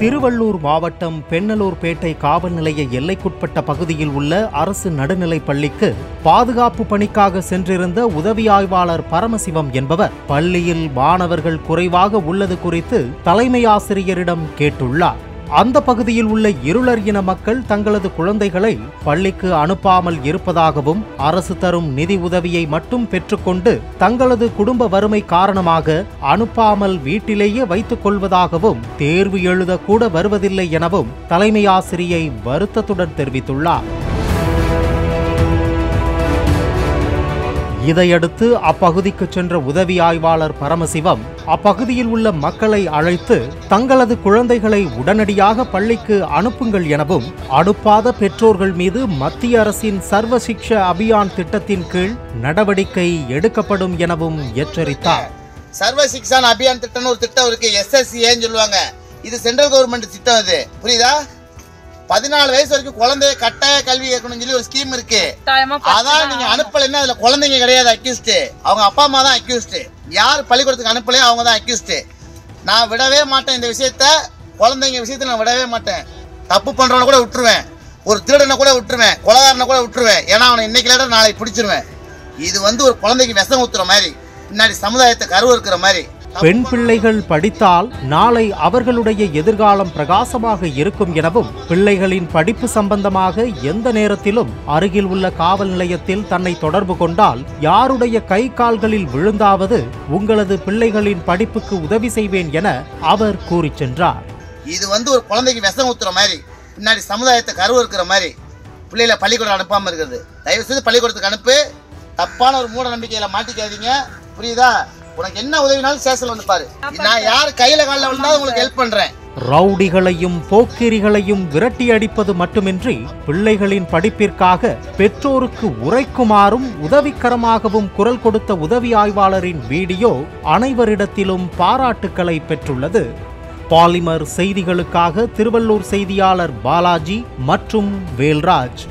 திருவள்ளூர் மாவட்டம் பெண்ணலூர்பேட்டை காவல் நிலைய எல்லைக்குட்பட்ட பகுதியில் உள்ள அரசு நடுநிலைப் பள்ளிக்கு பாதுகாப்பு பணிக்காக சென்றிருந்த உதவி ஆய்வாளர் பரமசிவம் என்பவர் பள்ளியில் மாணவர்கள் குறைவாக உள்ளது குறித்து தலைமை ஆசிரியரிடம் கேட்டுள்ளார். அந்த பகுதியில் உள்ள இருளர் இன மக்கள் தங்களது குழந்தைகளை பள்ளிக்கு அனுப்பாமல் இருப்பதாகவும் அரசு தரும் நிதி உதவியை மட்டும் பெற்றுக்கொண்டு தங்களது குடும்ப வறுமை காரணமாக அனுப்பாமல் வீட்டிலேயே வைத்துக் கொள்வதாகவும் தேர்வு எழுத கூட வருவதில்லை எனவும் தலைமை ஆசிரியை வருத்தத்துடன் தெரிவித்துள்ளார். இதையடுத்து அப்பகுதிக்கு சென்ற உதவி ஆய்வாளர் பரமசிவம் அப்பகுதியில் உள்ள மக்களை அழைத்து தங்களது குழந்தைகளை உடனடியாக பள்ளிக்கு அனுப்புங்கள் எனவும் அனுப்பாத பெற்றோர்கள் மீது மத்திய அரசின் சர்வ சிக்ஷ அபியான் திட்டத்தின் கீழ் நடவடிக்கை எடுக்கப்படும் எனவும் எச்சரித்தார். சர்வ சிக்ஷான் அபியான் திட்டம்னு ஒரு திட்டம் இருக்கு. எஸ்எஸ்சிஏன்னு சொல்லுவாங்க. இது சென்ட்ரல் கவர்மெண்ட் திட்டம் இது புரியுதா? பதினாலு வயசு வரைக்கும் குழந்தைய கட்டாய கல்வி கேட்கணும்னு சொல்லி ஒரு ஸ்கீம் இருக்கு. அதான் நீங்க அனுப்பலைன்னா அதுல குழந்தைங்க கிடையாது அக்யூஸ்டு அவங்க அப்பா அம்மா தான் அக்யூஸ்டு யார் பள்ளிக்கூடத்துக்கு அனுப்பலையோ அவங்க தான் அக்யூஸ்டு நான் விடவே மாட்டேன் இந்த விஷயத்த. குழந்தைங்க விஷயத்துல நான் விடவே மாட்டேன். தப்பு பண்றவன கூட விட்டுருவேன். ஒரு திருடனை கூட விட்டுருவேன். கொலகாரனை கூட விட்டுருவேன். ஏன்னா அவனை இன்னைக்கு இல்லாட்ட நாளைக்கு பிடிச்சிருவேன். இது வந்து ஒரு குழந்தைக்கு விஷம் ஊத்துற மாதிரி பின்னாடி சமுதாயத்தை கருவு இருக்கிற மாதிரி. பெண் பிள்ளைகள் படித்தால் நாளை அவர்களுடைய எதிர்காலம் பிரகாசமாக இருக்கும் எனவும் பிள்ளைகளின் படிப்பு சம்பந்தமாக எந்த நேரத்திலும் அருகில் உள்ள காவல் நிலையத்தில் தன்னை தொடர்பு கொண்டால் யாருடைய கை கால்களில் விழுந்தாவது உங்களது பிள்ளைகளின் படிப்புக்கு உதவி செய்வேன் என அவர் கூறிச் சென்றார். இது வந்து ஒரு குழந்தைக்கு விஷம் ஊத்துற மாதிரி பின்னாடி சமுதாயத்தை கருவு இருக்கிற மாதிரி பிள்ளைகளை பள்ளிக்கூடம் அனுப்பாம இருக்கிறது. தயவு செய்து பள்ளிக்கூடத்துக்கு அனுப்பு. தப்பான ஒரு மூட நம்பிக்கையில மாட்டிக்காதீங்க. புரியுதா? உனக்கு என்ன உதவினாலும் ஸ்டேஷன்ல வந்து பாரு. நான் யார் கையில காலில் விழுந்தாலும் உங்களுக்கு ஹெல்ப் பண்றேன். ரவுடிகளையும் போக்கிரிகளையும் விரட்டி அடிப்பது மட்டுமின்றி பிள்ளைகளின் படிப்பிற்காக பெற்றோருக்கு உரைக்குமாறும் உதவிக்கரமாகவும் குரல் கொடுத்த உதவி ஆய்வாளரின் வீடியோ அனைவரிடத்திலும் பாராட்டுக்களை பெற்றுள்ளது. பாலிமர் செய்திகளுக்காக திருவள்ளூர் செய்தியாளர் பாலாஜி மற்றும் வேல்ராஜ்.